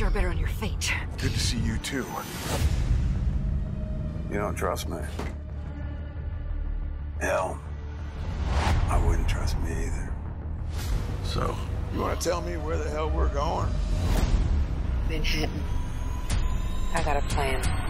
you're better on your feet. Good to see you too. You don't trust me? Hell, I wouldn't trust me either. So, you want to tell me where the hell we're going? Manhattan. I got a plan.